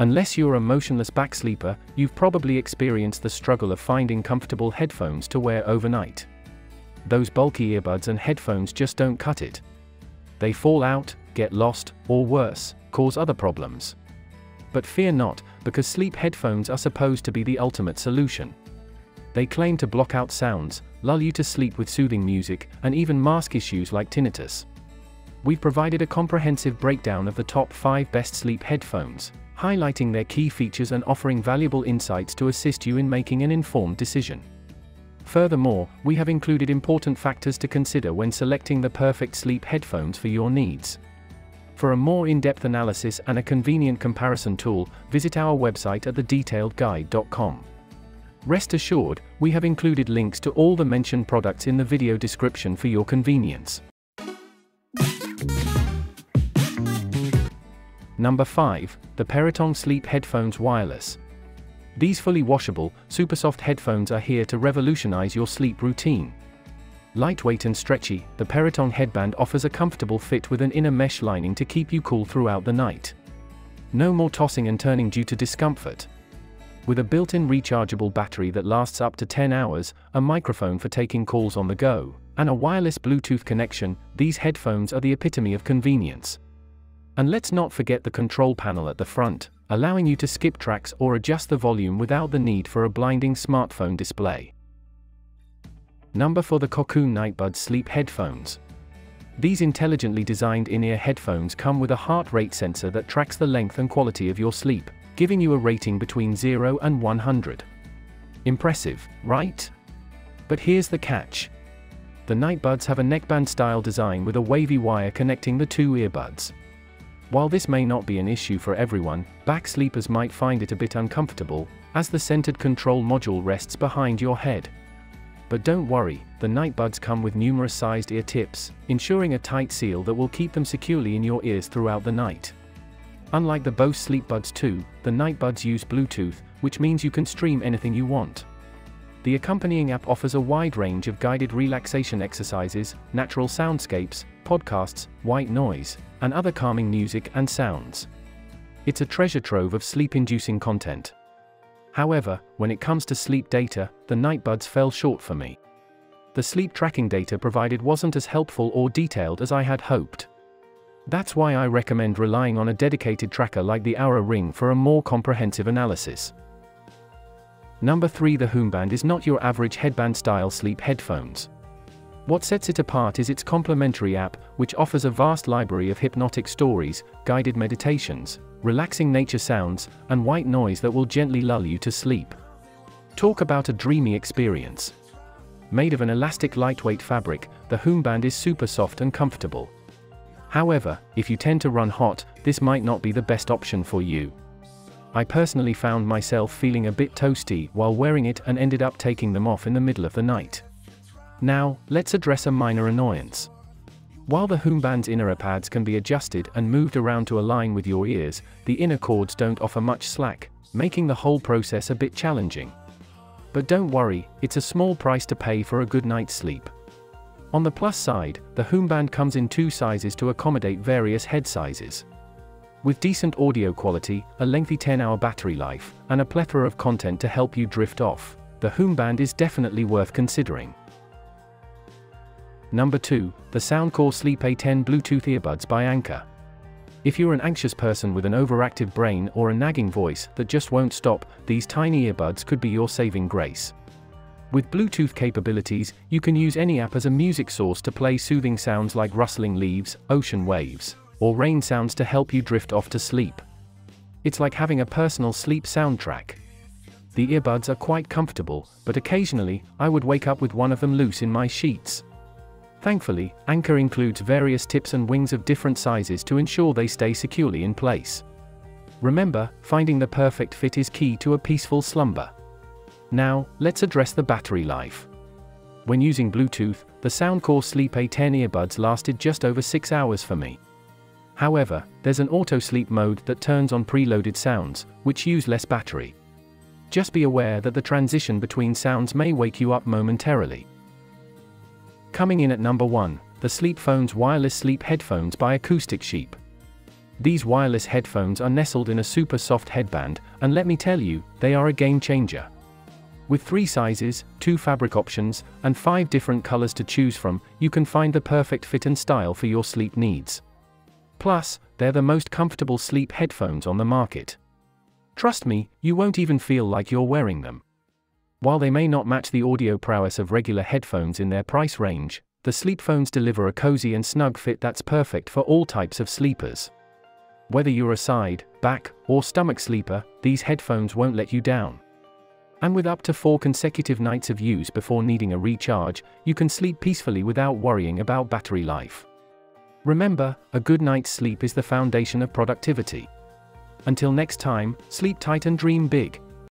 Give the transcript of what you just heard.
Unless you're a motionless back sleeper, you've probably experienced the struggle of finding comfortable headphones to wear overnight. Those bulky earbuds and headphones just don't cut it. They fall out, get lost, or worse, cause other problems. But fear not, because sleep headphones are supposed to be the ultimate solution. They claim to block out sounds, lull you to sleep with soothing music, and even mask issues like tinnitus. We've provided a comprehensive breakdown of the top 5 best sleep headphones, highlighting their key features and offering valuable insights to assist you in making an informed decision. Furthermore, we have included important factors to consider when selecting the perfect sleep headphones for your needs. For a more in-depth analysis and a convenient comparison tool, visit our website at thedetailedguide.com. Rest assured, we have included links to all the mentioned products in the video description for your convenience. Number 5, the Perytong Sleep Headphones Wireless. These fully washable, super soft headphones are here to revolutionize your sleep routine. Lightweight and stretchy, the Perytong headband offers a comfortable fit with an inner mesh lining to keep you cool throughout the night. No more tossing and turning due to discomfort. With a built-in rechargeable battery that lasts up to 10 hours, a microphone for taking calls on the go, and a wireless Bluetooth connection, these headphones are the epitome of convenience. And let's not forget the control panel at the front, allowing you to skip tracks or adjust the volume without the need for a blinding smartphone display. Number for the Kokoon Nightbud Sleep Headphones. These intelligently designed in-ear headphones come with a heart rate sensor that tracks the length and quality of your sleep, giving you a rating between 0 and 100. Impressive, right? But here's the catch. The Nightbuds have a neckband style design with a wavy wire connecting the two earbuds. While this may not be an issue for everyone, back sleepers might find it a bit uncomfortable, as the centered control module rests behind your head. But don't worry, the Nightbuds come with numerous sized ear tips, ensuring a tight seal that will keep them securely in your ears throughout the night. Unlike the Bose SleepBuds 2, the Nightbuds use Bluetooth, which means you can stream anything you want. The accompanying app offers a wide range of guided relaxation exercises, natural soundscapes, podcasts, white noise, and other calming music and sounds. It's a treasure trove of sleep-inducing content. However, when it comes to sleep data, the Nightbuds fell short for me. The sleep tracking data provided wasn't as helpful or detailed as I had hoped. That's why I recommend relying on a dedicated tracker like the Oura Ring for a more comprehensive analysis. Number 3 The Hoomband is not your average headband-style sleep headphones. What sets it apart is its complementary app, which offers a vast library of hypnotic stories, guided meditations, relaxing nature sounds, and white noise that will gently lull you to sleep. Talk about a dreamy experience. Made of an elastic lightweight fabric, the Hoomband is super soft and comfortable. However, if you tend to run hot, this might not be the best option for you. I personally found myself feeling a bit toasty while wearing it and ended up taking them off in the middle of the night. Now, let's address a minor annoyance. While the Hoomband's inner pads can be adjusted and moved around to align with your ears, the inner cords don't offer much slack, making the whole process a bit challenging. But don't worry, it's a small price to pay for a good night's sleep. On the plus side, the Hoomband comes in two sizes to accommodate various head sizes. With decent audio quality, a lengthy 10-hour battery life, and a plethora of content to help you drift off, the Hoomband is definitely worth considering. Number 2, the Soundcore Sleep A10 Bluetooth Earbuds by Anker. If you're an anxious person with an overactive brain or a nagging voice that just won't stop, these tiny earbuds could be your saving grace. With Bluetooth capabilities, you can use any app as a music source to play soothing sounds like rustling leaves, ocean waves, or rain sounds to help you drift off to sleep. It's like having a personal sleep soundtrack. The earbuds are quite comfortable, but occasionally, I would wake up with one of them loose in my sheets. Thankfully, Anker includes various tips and wings of different sizes to ensure they stay securely in place. Remember, finding the perfect fit is key to a peaceful slumber. Now, let's address the battery life. When using Bluetooth, the Soundcore Sleep A10 earbuds lasted just over 6 hours for me. However, there's an auto sleep mode that turns on preloaded sounds, which use less battery. Just be aware that the transition between sounds may wake you up momentarily. Coming in at number 1, the SleepPhones Wireless Sleep Headphones by Acoustic Sheep. These wireless headphones are nestled in a super soft headband, and let me tell you, they are a game changer. With three sizes, two fabric options, and five different colors to choose from, you can find the perfect fit and style for your sleep needs. Plus, they're the most comfortable sleep headphones on the market. Trust me, you won't even feel like you're wearing them. While they may not match the audio prowess of regular headphones in their price range, the sleep phones deliver a cozy and snug fit that's perfect for all types of sleepers. Whether you're a side, back, or stomach sleeper, these headphones won't let you down. And with up to four consecutive nights of use before needing a recharge, you can sleep peacefully without worrying about battery life. Remember, a good night's sleep is the foundation of productivity. Until next time, sleep tight and dream big.